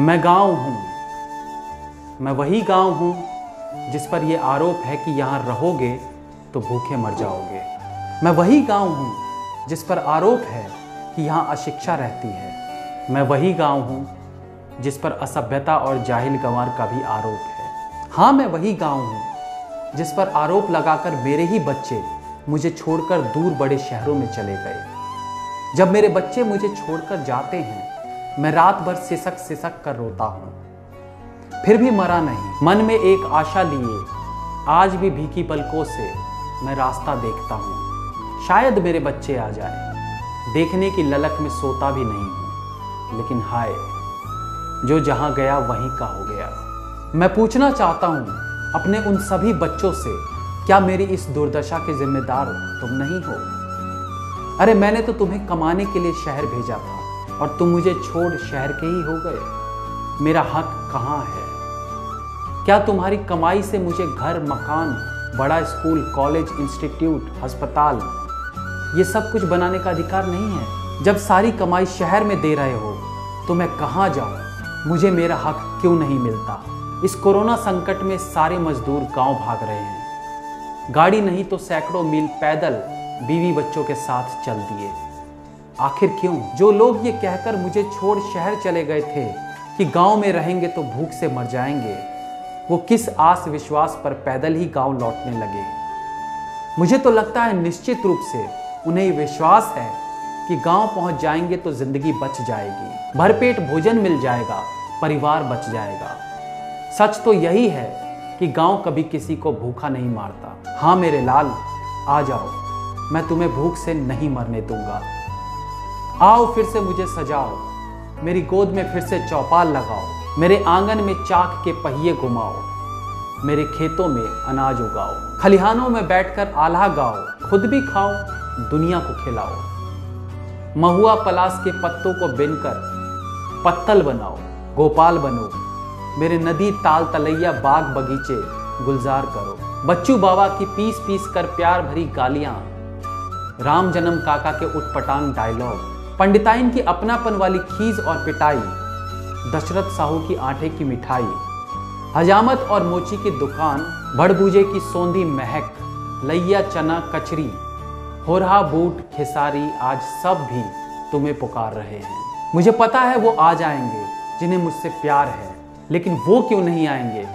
मैं गाँव हूँ। मैं वही गाँव हूँ जिस पर यह आरोप है कि यहाँ रहोगे तो भूखे मर जाओगे। मैं वही गाँव हूँ जिस पर आरोप है कि यहाँ अशिक्षा रहती है। मैं वही गाँव हूँ जिस पर असभ्यता और जाहिल गंवार का भी आरोप है। हाँ मैं वही गाँव हूँ जिस पर आरोप लगाकर मेरे ही बच्चे मुझे छोड़कर दूर बड़े शहरों में चले गए। जब मेरे बच्चे मुझे छोड़कर जाते हैं मैं रात भर सिसक सिसक कर रोता हूँ। फिर भी मरा नहीं। मन में एक आशा लिए। आज भी भीखी पलकों से मैं रास्ता देखता हूँ। शायद मेरे बच्चे आ जाए। देखने की ललक में सोता भी नहीं हूँ। लेकिन हाय, जो जहाँ गया वहीं का हो गया। मैं पूछना चाहता हूँ, अपने उन सभी बच्चों से, क्या मेरी इस दुर्दशा के जिम्मेदार तुम नहीं हो? अरे, मैंने तो तुम्हें कमाने के लिए शहर भेजा था। और तुम मुझे छोड़ शहर के ही हो गए। मेरा हक कहाँ है? क्या तुम्हारी कमाई से मुझे घर, मकान, बड़ा स्कूल, कॉलेज, इंस्टीट्यूट, अस्पताल, ये सब कुछ बनाने का अधिकार नहीं है? जब सारी कमाई शहर में दे रहे हो तो मैं कहाँ जाऊँ? मुझे मेरा हक क्यों नहीं मिलता? इस कोरोना संकट में सारे मजदूर गाँव भाग रहे हैं। गाड़ी नहीं तो सैकड़ों मील पैदल बीवी बच्चों के साथ चल दिए। आखिर क्यों? जो लोग ये कहकर मुझे छोड़ शहर चले गए थे कि गाँव में रहेंगे तो भूख से मर जाएँगे, वो किस आस विश्वास पर पैदल ही गाँव लौटने लगे? मुझे तो लगता है निश्चित रूप से उन्हें विश्वास है कि गाँव पहुँच जाएँगे तो ज़िंदगी बच जाएगी। भरपेट भोजन मिल जाएगा, परिवार बच जाएगा। सच तो यही है कि गाँव कभी किसी को भूखा नहीं मारता। हाँ मेरे लाल, आ जाओ, मैं तुम्हें भूख से नहीं मरने दूँगा। आओ फिर से मुझे सजाओ। मेरी गोद में फिर से चौपाल लगाओ। मेरे आँगन में चाक के पहिए घुमाओ। मेरे खेतों में अनाज उगाओ। खलिहानों में बैठकर आल्हा गाओ। खुद भी खाओ, दुनिया को खिलाओ। महुआ पलास के पत्तों को बिनकर पत्तल बनाओ। गोपाल बनो। मेरे नदी ताल तलैया बाग बगीचे गुलजार करो। बच्चू बाबा की पीस पीस कर प्यार भरी गालियाँ। राम जन्म काका के उटपटांग डायलॉग। पंडिताइन की अपनापन वाली खीज और पिटाई, दशरथ साहू की आटे की मिठाई, हजामत और मोची की दुकान भड़बूजे की सौंधी महक लैया चना कचरी, होरहा बूट, खेसारी, आज सब भी तुम्हें पुकार रहे हैं। मुझे पता है वो आ जाएँगे, जिन्हें मुझसे प्यार है, लेकिन वो क्यों नहीं आएँगे,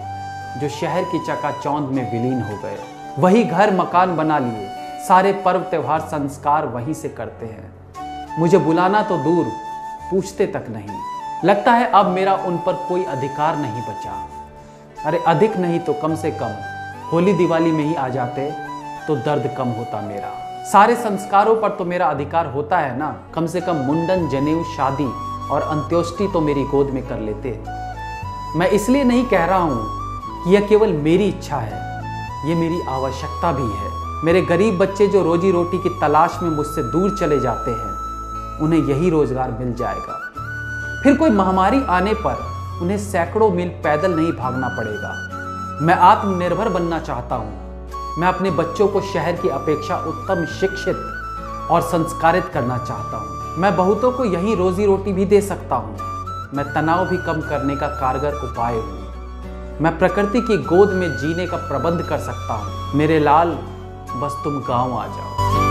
जो शहर की चकाचौंध में विलीन हो गए। वही घर मकान बना लिए, सारे पर्व त्योहार संस्कार वहीं से करते हैं। मुझे बुलाना तो दूर, पूछते तक नहीं। लगता है अब मेरा उन पर कोई अधिकार नहीं बचा। अरे अधिक नहीं तो कम से कम, होली दिवाली में ही आ जाते तो दर्द कम होता मेरा। सारे संस्कारों पर तो मेरा अधिकार होता है ना। कम से कम मुंडन, जनेऊ, शादी और अंत्योष्टि तो मेरी गोद में कर लेते। मैं इसलिए नहीं कह रहा हूँ कि यह केवल मेरी इच्छा है ये मेरी आवश्यकता भी है। मेरे गरीब बच्चे जो रोजी रोटी की तलाश में मुझसे दूर चले जाते हैं उन्हें यही रोज़गार मिल जाएगा। फिर कोई महामारी आने पर उन्हें सैकड़ों मील पैदल नहीं भागना पड़ेगा। मैं आत्मनिर्भर बनना चाहता हूँ। मैं अपने बच्चों को शहर की अपेक्षा उत्तम शिक्षित और संस्कारित करना चाहता हूँ। मैं बहुतों को यही रोजी रोटी भी दे सकता हूँ। मैं तनाव भी कम करने का कारगर उपाय हूँ। मैं प्रकृति की गोद में जीने का प्रबंध कर सकता हूँ। मेरे लाल, बस तुम गाँव आ जाओ।